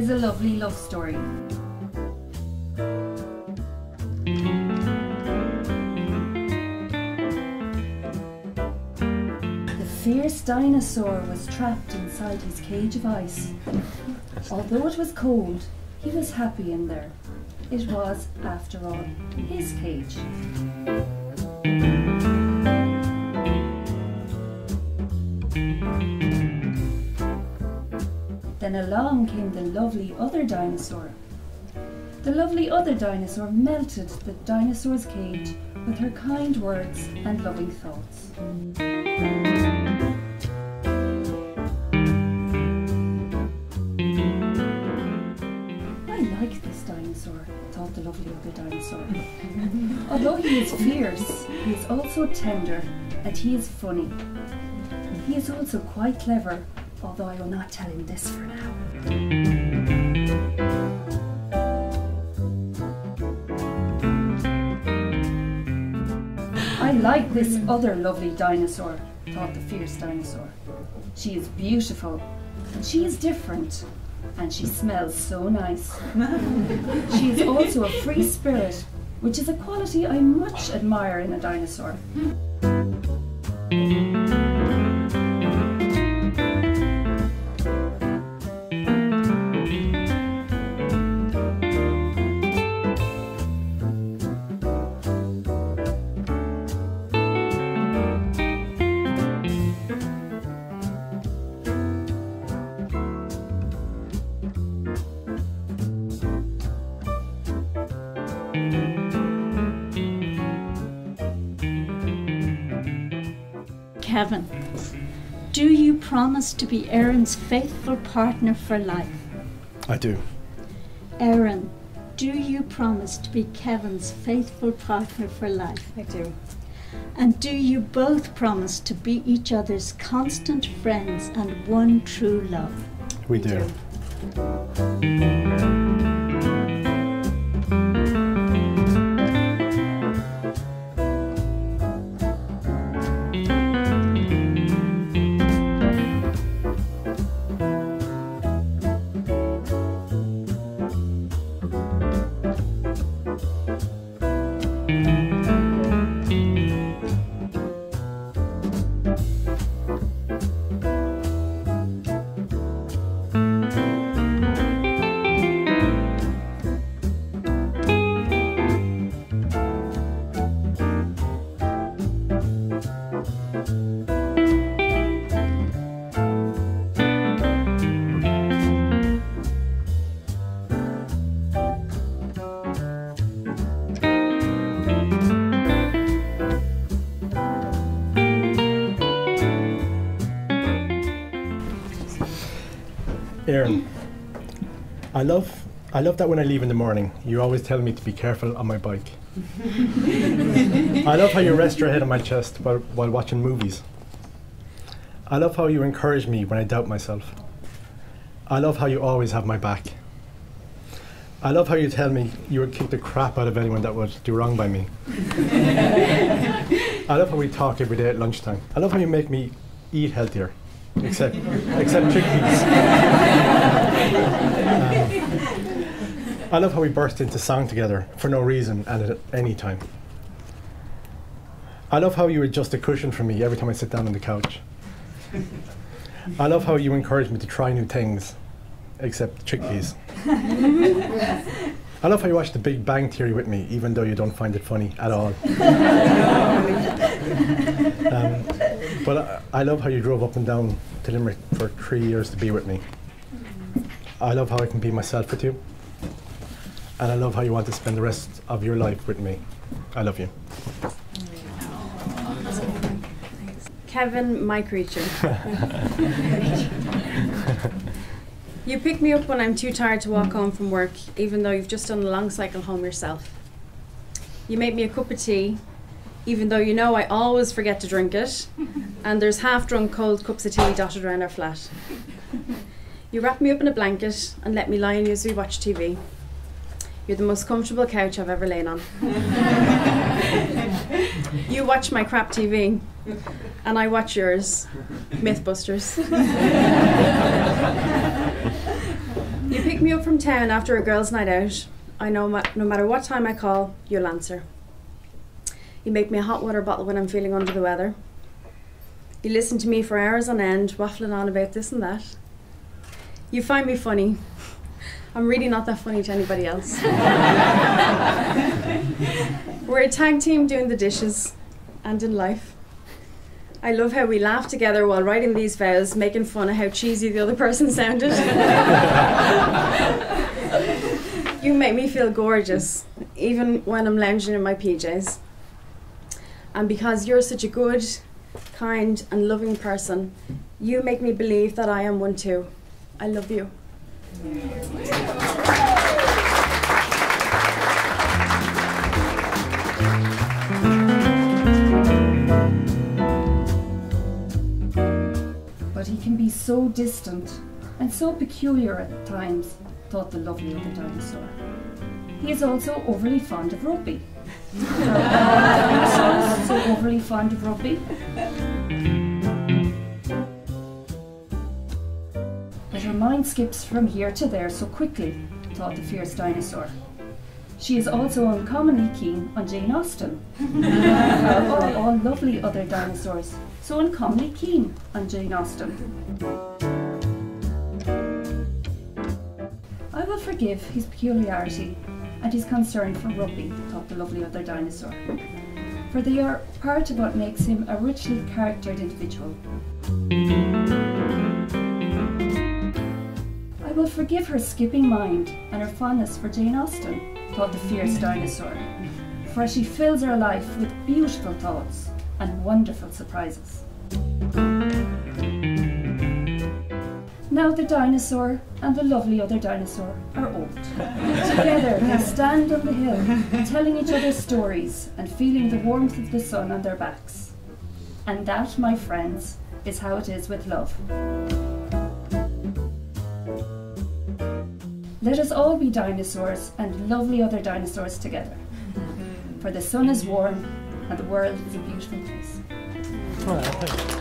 is a lovely love story. The fierce dinosaur was trapped inside his cage of ice. Although it was cold, he was happy in there. It was, after all, his cage. Then along came the lovely other dinosaur. The lovely other dinosaur melted the dinosaur's cage with her kind words and loving thoughts. I like this dinosaur, thought the lovely other dinosaur. Although he is fierce, he is also tender and he is funny. He is also quite clever, although I will not tell him this for now. I like this other lovely dinosaur, thought the fierce dinosaur. She is beautiful, and she is different, and she smells so nice. she is also a free spirit, which is a quality I much admire in a dinosaur. Kevin, do you promise to be Erin's faithful partner for life? I do. Erin, do you promise to be Kevin's faithful partner for life? I do. And do you both promise to be each other's constant friends and one true love? We do. Erin, mm. I love I love that when I leave in the morning, you always tell me to be careful on my bike. I love how you rest your head on my chest while, while watching movies. I love how you encourage me when I doubt myself. I love how you always have my back. I love how you tell me you would kick the crap out of anyone that would do wrong by me. I love how we talk every day at lunchtime. I love how you make me eat healthier, except except chickpeas. Um, I love how we burst into song together for no reason and at any time. I love how you adjust a cushion for me every time I sit down on the couch. I love how you encourage me to try new things, except chickpeas. I love how you watch The Big Bang Theory with me, even though you don't find it funny at all. but I, I love how you drove up and down to Limerick for three years to be with me. I love how I can be myself with you. And I love how you want to spend the rest of your life with me. I love you. Kevin, my creature. you pick me up when I'm too tired to walk home from work, even though you've just done a long cycle home yourself. You make me a cup of tea, even though you know I always forget to drink it, and there's half drunk cold cups of tea dotted around our flat. You wrap me up in a blanket and let me lie on you as we watch TV. You're the most comfortable couch I've ever lain on. you watch my crap TV, and I watch yours, Mythbusters. you You pick me up from town after a girls' night out. I know ma- no matter what time I call, you'll answer. You make me a hot water bottle when I'm feeling under the weather. You listen to me for hours on end, waffling on about this and that. You find me funny. I'm really not that funny to anybody else. We're a tag team doing the dishes and in life. I love how we laugh together while writing these vows, making fun of how cheesy the other person sounded. you make me feel gorgeous, even when I'm lounging in my PJs. And because you're such a good, kind, and loving person, you make me believe that I am one too. I love you. But he can be so distant and so peculiar at times, thought the lovely little dinosaur. He is also overly fond of rugby. Dinosaurs so overly fond of rugby? But her mind skips from here to there so quickly, thought the fierce dinosaur. She is also uncommonly keen on Jane Austen. All lovely other dinosaurs so uncommonly keen on Jane Austen? I will forgive his peculiarity and his concern for rugby, thought the lovely other dinosaur, for they are part of what makes him a richly charactered individual. I will forgive her skipping mind and her fondness for Jane Austen, thought the fierce dinosaur, for she fills her life with beautiful thoughts and wonderful surprises. Now the dinosaur and the lovely other dinosaur are. Together they stand on the hill, telling each other stories and feeling the warmth of the sun on their backs. And that, my friends, is how it is with love. Let us all be dinosaurs and lovely other dinosaurs together. For the sun is warm and the world is a beautiful place.